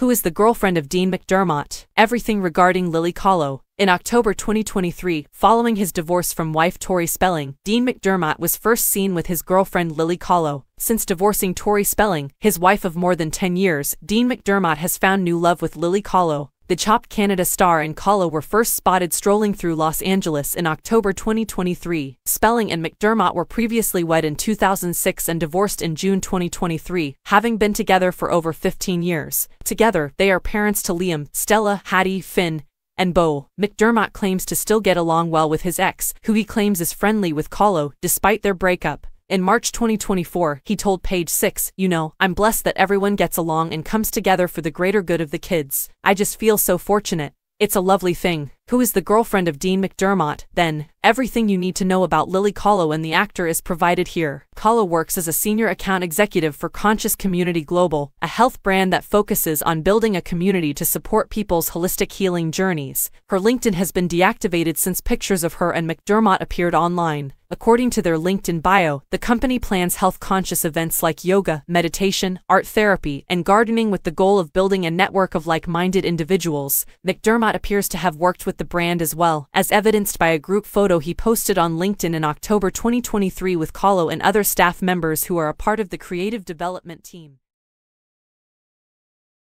who is the girlfriend of Dean McDermott. Everything regarding Lily Calo. In October 2023, following his divorce from wife Tori Spelling, Dean McDermott was first seen with his girlfriend Lily Calo. Since divorcing Tori Spelling, his wife of more than 10 years, Dean McDermott has found new love with Lily Calo. The Chopped Canada star and Calo were first spotted strolling through Los Angeles in October 2023. Spelling and McDermott were previously wed in 2006 and divorced in June 2023, having been together for over 15 years. Together, they are parents to Liam, Stella, Hattie, Finn, and Beau. McDermott claims to still get along well with his ex, who he claims is friendly with Calo, despite their breakup. In March 2024, he told Page Six, You know, I'm blessed that everyone gets along and comes together for the greater good of the kids. I just feel so fortunate. It's a lovely thing. Who is the girlfriend of Dean McDermott? Then, everything you need to know about Lily Calo and the actor is provided here. Calo works as a senior account executive for Conscious Community Global, a health brand that focuses on building a community to support people's holistic healing journeys. Her LinkedIn has been deactivated since pictures of her and McDermott appeared online. According to their LinkedIn bio, the company plans health conscious events like yoga, meditation, art therapy, and gardening with the goal of building a network of like minded individuals. McDermott appears to have worked with the brand as well, as evidenced by a group photo he posted on LinkedIn in October 2023 with Calo and other staff members who are a part of the creative development team.